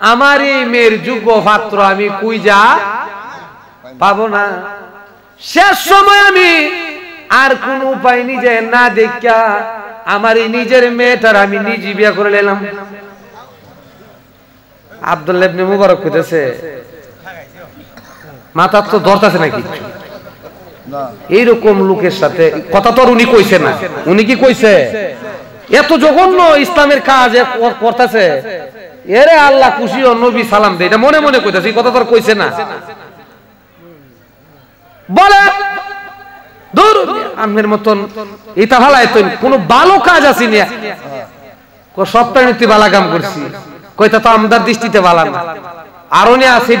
আমার এই মেয়ের যোগ্য পাত্র আমি কুইজা পাবো না। শেষ সময় আমি আর কোন উপায় নিজে না দেখা আমার এই নিজের মেয়েটার আমি নিজে বিয়ে করে নিলাম। আব্দুল্লাহ ইবনে মুবারক কইতেছে মাথার তো দরতাছে নাকি? এইরকম লোকের সাথে কথা তো আর উনি কইছে না। উনি কি কইছে? এত জঘন্য ইসলামের কাজ করতেছে। এরে আল্লাহ খুশি ও নবী সালাম দে, এটা মনে মনে কইতাছে কথা তো আর কইছে না। বলে দূর আমের মতন এটা ভালো কাজ কাম করছি। কইতা তো আমদার দৃষ্টিতে না। আছে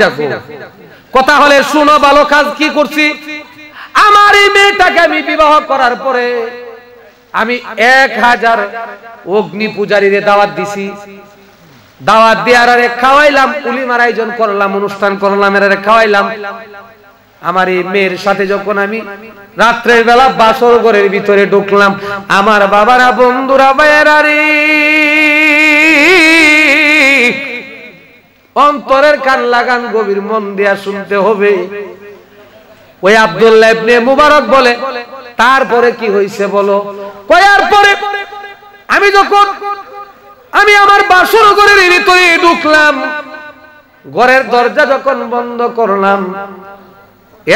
কথা হলে শুনো, ভালো কাজ কি করছি? আমার এই মেয়েটাকে আমি বিবাহ করার পরে আমি এক হাজার অগ্নি পূজারীরে দাওয়াত দিছি। দাওয়াত দেওয়ার আরে খাওয়াইলাম, উলিমার আয়োজন করলাম, অনুষ্ঠান করলাম এর খাওয়াইলাম। আমার এই মেয়ের সাথে যখন আমি রাত্রের বেলা বাসর ঘরের ভিতরে ঢুকলাম, আমার বাবারা, বন্ধুরা বাইরারি অন্তরের কান লাগান গভীর মন দিয়া শুনতে হবে। ওই আব্দুল্লাহ ইবনে মুবারক বলে, তারপরে কি হইছে বলো? কয়ার পরে আমি যখন আমি আমার বাসর ঘরের ভিতরে ঢুকলাম। ঘরের দরজা যখন বন্ধ করলাম,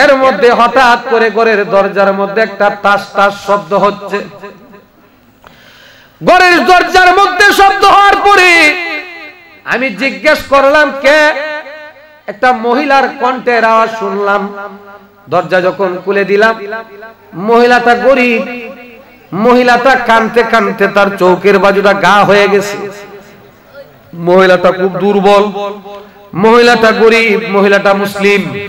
এর মধ্যে হঠাৎ করে ঘরের দরজার মধ্যে একটা টাস টাস শব্দ হচ্ছে। ঘরের দরজার মধ্যে শব্দ হওয়ার পরে আমি জিজ্ঞেস করলাম, কে? একটা মহিলার কণ্ঠের আওয়াজ শুনলাম। দরজা যখন খুলে দিলাম, মহিলাটা গরিব। মহিলাটা কানতে কানতে তার চৌকের বাজুটা গা হয়ে গেছে। মহিলাটা খুব দুর্বল। মহিলাটা গরিব, মহিলাটা মুসলিম।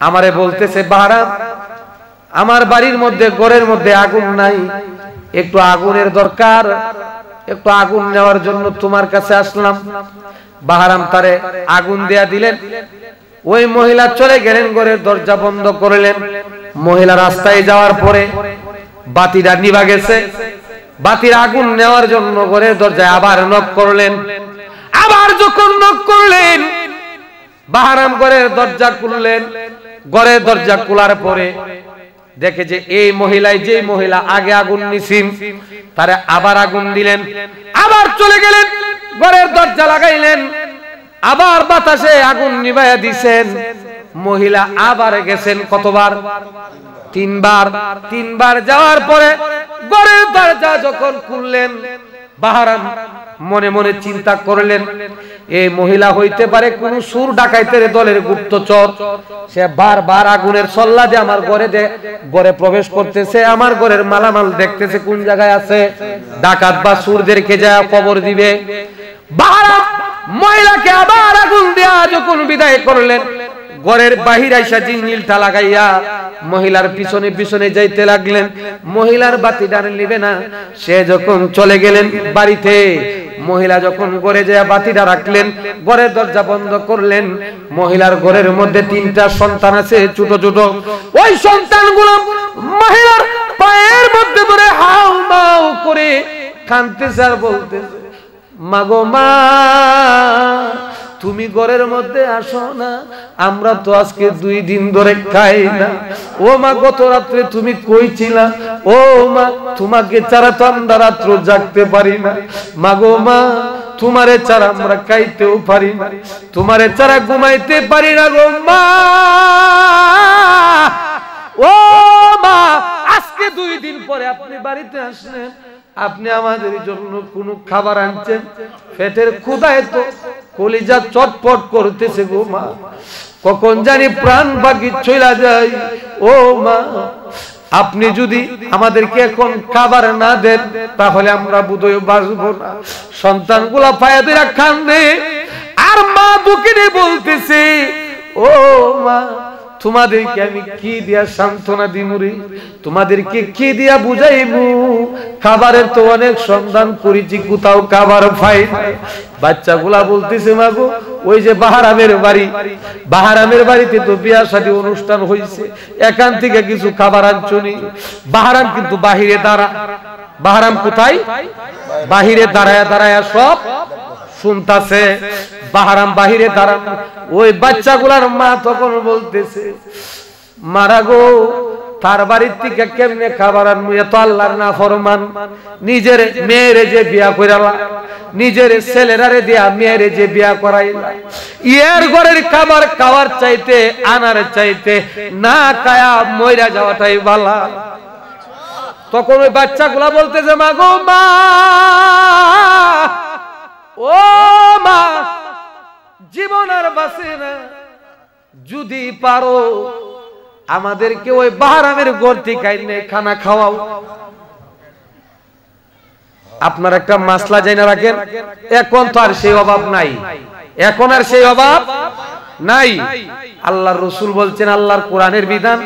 আমারে বলতেছে, বাহারা, আমার বাড়ির মধ্যে, ঘরের মধ্যে আগুন নাই। একটু আগুনের দরকার। একটু আগুন নেওয়ার জন্য তোমার কাছে আসলাম। বাহারাম তারে আগুন দেয়া দিলেন। ওই মহিলা চলে গেলেন, ঘরের দরজা বন্ধ করলেন। মহিলা রাস্তায় যাওয়ার পরে বাতিটা নিভা গেছে। বাতির আগুন নেওয়ার জন্য ঘরের দরজায় আবার নক করলেন। আবার যখন নক করলেন, বাহারাম ঘরের দরজা খুললেন। ঘরের দরজা খোলার পরে দেখে যে এই মহিলাই যে মহিলা আগে আগুন নিছিন তারে আবার আগুন দিলেন। আবার চলে গেলেন, ঘরের দরজা লাগাইলেন। আবার বাতাসে আগুন নিভাইয়া দিছেন। মহিলা আবার গেছেন কতবার? তিনবার। তিনবার যাওয়ার পরে ঘরের দরজা যখন খুললেন, বাহারাম মনে মনে চিন্তা করলেন এই মহিলা হইতে পারে কোন সুর ডাকাইতের দলের গুপ্তচর। সে বারবার আগুনের সল্লা যে আমার ঘরে ঘরে প্রবেশ করতেছে, আমার ঘরের মালামাল দেখতেছে কোন জায়গায় আছে। ডাকাত বা সুরদেরকে যা কবর দিবে। বাহারাম মহিলাকে আবার আগুন দেয়া যখন বিদায় করলেন ঘরের বাহির আইসা জিঞ্জিলটা লাগাইয়া মহিলার পিছনে পিছনে যাইতে লাগলেন। মহিলার বাতি ডান নিবে না। সে যখন চলে গেলেন বাড়িতে, মহিলা যখন ঘরে যায় বাতিটা রাখলেন, ঘরের দরজা বন্ধ করলেন, মহিলার ঘরের মধ্যে তিনটা সন্তান আছে, ছোট ছোট। ওই সন্তানগুলো মহিলার পায়ের মধ্যে ধরে হাউ মাউ করে কানতেছে আর বলতেছে, মাগো মা তুমি ঘরের মধ্যে আসো না, আমরা তো আজকে দুই দিন ধরে খাই না। ও মা, গত রাত্রে তুমি কইছিলা ও মা, তোমাকে ছাড়া তো আমরা রাত্র জাগতে পারি না। মাগো মা, তোমারে ছাড়া আমরা খাইতেও পারি না। তোমারে ছাড়া ঘুমাইতে পারি না গো মা। ও মা, আজকে দুই দিন পরে আপনি বাড়িতে আসলেন। আপনি আমাদের জন্য কোন খাবার আনছেন? পেটের ক্ষুদায় তো কলিজা চটপট করতেছে গো মা। কখন জানি প্রাণ বাকি চলা যায়। ও মা, আপনি যদি আমাদেরকে এখন খাবার না দেন, তাহলে আমরা বুধই বাঁচবো না। সন্তানগুলা পায়ে দিরা কান্দে আর মা বুকিনে বলতেছে, ও মা তোমাদেরকে আমি কি দিয়া সান্ত্বনা দিমুরি তোমাদেরকে কি দিয়া বুঝাইবু খাবারের তো অনেক সন্ধান করেছি, কোথাও খাবার পাই বাচ্চাগুলা বলতেছে, মাগো, ওই যে বাহারামের বাড়ি। বাহারামের বাড়িতে তো বিয়া শাদী অনুষ্ঠান হয়েছে এখান থেকে কিছু খাবার আনছনি বাহারাম কিন্তু বাহিরে দাঁড়া। বাহারাম কোথায়? বাহিরে দাঁড়ায় দাঁড়ায় সব শুনতাছে, বাহারাম বাহিরে দাঁড়ান। ওই বাচ্চাগুলার মা তখন বলতেছে, মারা গো, তার বাড়ির থেকে কেমনে খাবার আনব? এত আল্লাহর না ফরমান নিজের মেয়েরে যে বিয়া করালা নিজের ছেলেরারে দিয়া মেয়েরে যে বিয়া করাইলা। ইয়ার ঘরের খাবার খাওয়ার চাইতে, আনার চাইতে না কায়া মইরা যাওয়াটাই বালা। তখন ওই বাচ্চাগুলা বলতেছে, মা গো, মা ও মা জীবন আর বাঁচে না যদি পারো, আমাদেরকে ওই বাহারামের ঘর থেকে খানা খাওয়াও। আপনার একটা মাসলা রাখেন, এখন তো আর সেই অভাব নাই। এখন আর সেই অভাব নাই। আল্লাহর রসুল বলছেন, আল্লাহর কোরআনের বিধান।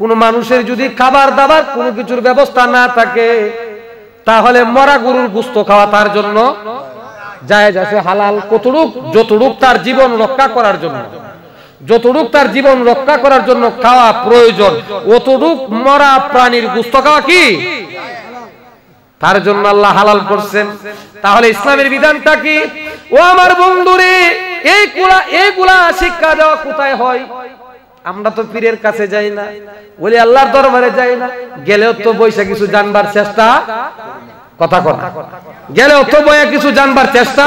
কোন মানুষের যদি খাবার দাবার কোনো কিছুর ব্যবস্থা না থাকে, তাহলে মরা গরুর গুস্ত খাওয়া তার জন্য যায় আছে হালাল কতটুক, যতটুক তার জীবন রক্ষা করার জন্য। যতটুক তার জীবন রক্ষা করার জন্য খাওয়া প্রয়োজন, অতটুক মরা প্রাণীর গুস্ত খাওয়া কি? তার জন্য আল্লাহ হালাল করছেন। তাহলে ইসলামের বিধানটা কি? ও আমার বন্ধুরে, এই এইগুলা এইগুলা শিক্ষা দেওয়া কোথায় হয়? আমরা তো পীরের কাছে যাই না। বলি আল্লাহর দরবারে যাই না। গেলেও তো বৈশা কিছু জানবার চেষ্টা কথা কথা গেলেও তো বয়ে কিছু জানবার চেষ্টা,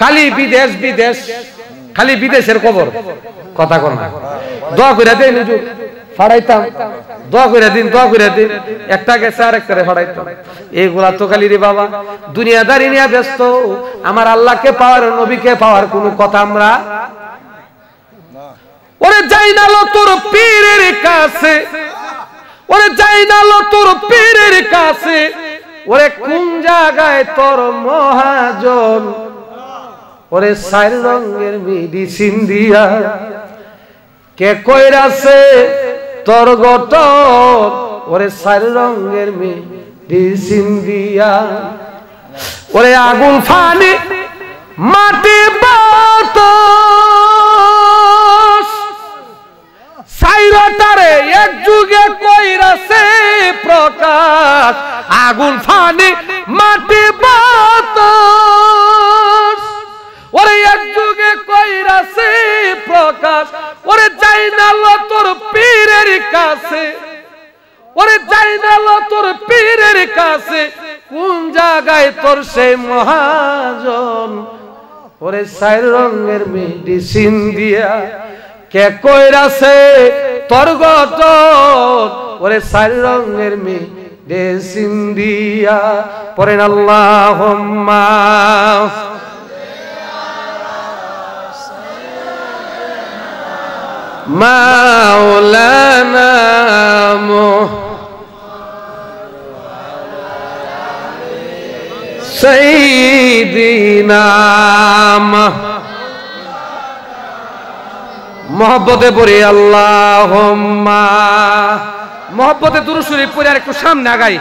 খালি বিদেশ বিদেশ, খালি বিদেশের খবর। কথা কথা দোয়া করে হুজুর, ফাড়াইতাম। দোয়া করে দিন, দোয়া করে দিন। একটা গেছে আর একটা ফাড়াইতাম। এইগুলা তো খালি রে বাবা, দুনিয়াদারি নিয়ে ব্যস্ত। আমার আল্লাহকে পাওয়ার, নবীকে পাওয়ার কোনো কথা আমরা ওরে যাই না তোর পীরের কাছে, ওরে যাই না তোর পীরের কাছে। ওরে কোন জায়গায় তোর মহাজন? ওরে সাইর রঙের মেডিসিন দিয়া। কে কইরাছে তোর গঠন? ওরে সাইর রঙের মেডিসিন দিয়া। ওরে আগুন ফানি মাটি বাতাস। সাইরটারে এক যুগে কইরাছে প্রকাশ। আগুন ফানি, মাটি বাতাস। ওরে এক যুগে কইরাছে প্রকাশ। ওরে যাই না তোর পীরের কাছে। ওরে যাই না লো তোর পীরের কাছে। কোন জায়গায় তোর সেই মহাজন? ওরে সাইর রঙের মেডিসিন দিয়া কে কইরাছে? তোর গঠন ওরে সাইর রঙের মেডিসিন দিয়া পরেন আল্লাহুম্মা। মাওলানা সৈদিনা মহব্বতে পড়ি আল্লাহ মহব্বতে দুরুসুরি পড়ে আর একটু সামনে আগাই।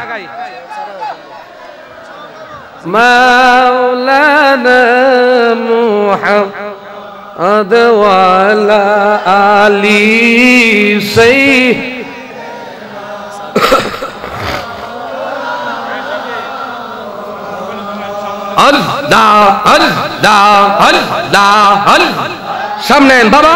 আলি সামনে বাবা।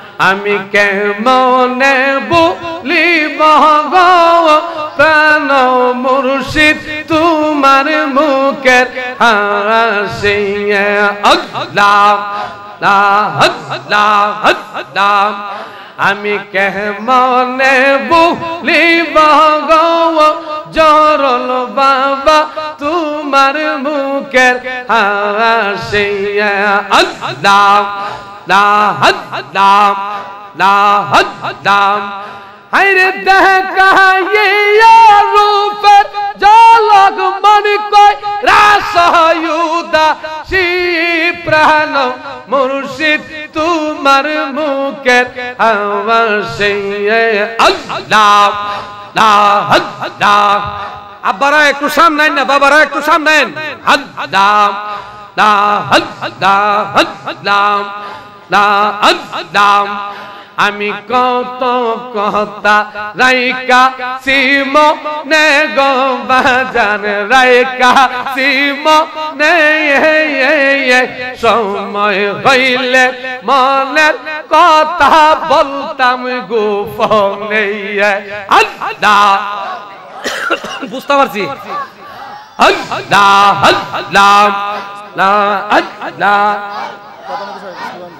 আমি কেমনে বলি প্রাণ মুর্শিদ, তোমার মুখের হাসি আমি কেমনে বলি জরল বাবা, তোমার মুখের হাসি আল্লাহ। দাম দাম হাইরে দেহ কাহিয়ে রূপের জলক মন কয় রাসয়ুদা শি প্রাণ মুর্শিদ তোমার মুখের আওয়াজে আল্লাহ দাম আব্বারা একটু সামনে না বাবারা একটু সামনে দাম দাম আমি কত কথা রাইকা সিম নে গো বাজান রাইকা সিম নে সময় হইলে মনের কথা বলতাম গোপনে। আল্লাহ বুঝতে পারছি।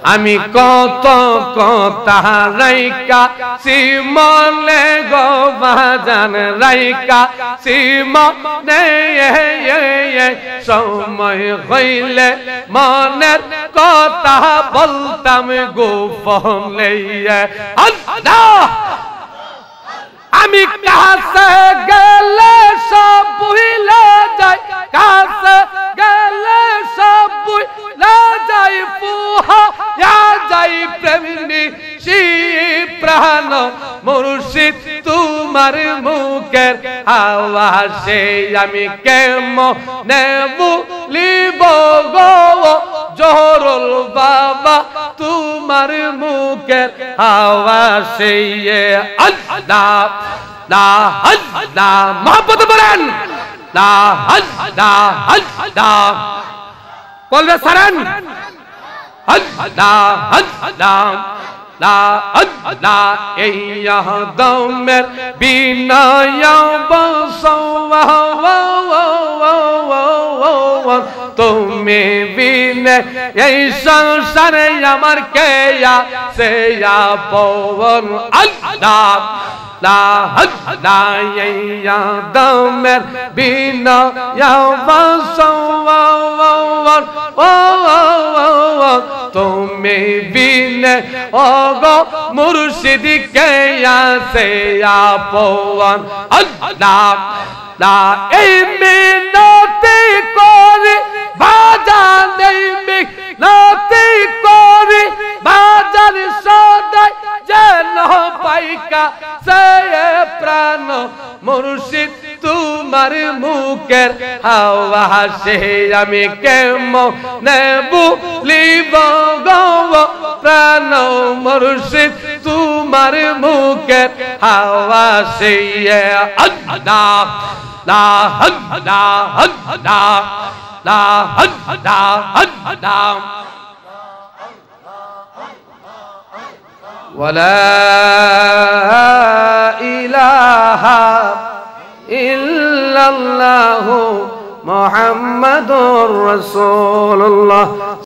আমি কত কথা রাইকা সিমলে গো বাজান রাইকা, সিমনে সময় হইলে মনের কথা বলতাম গোপনে আল্লাহ! আমি কাছে গেলে সব ভুলে যাই। কাছে গেলে সব ভুলে যাই। পুহা যাই প্রেমিনী প্রাণ, মুর্শিদ তোমার মুখের আওয়াজে আমি কেম নেবু লিব গো বাবা তোমার মুখের আওয়াজে আল্লাহ আল্লাহ আল্লাহ মহব্বত বলেন লা লা লা বলবে সারান লা লা লা লা এই দমের বিনয় বসওয়া তুমি বিনে এই সংসারে আমার কেয়া সে পবন আল্লাহ লা লা এই দমের বিনয় বসওয়া তুমি বিনে ওগো মুর্শিদ কে আসে আপন আল্লাহ লা এই মিনতি করে বাজার নেই মিনতি করে বাজার সদাই যেন পাইকা সে প্রাণ মুর্শিদ তোমার মুখের হাওয়া সে আমি কেমন নেবু লিব গব প্রাণ মুর্শিদ তোমার মুখের হাওয়া সে আল্লাহ লা লা লা লা লা লা ولا إله إلا الله محمد رسول الله.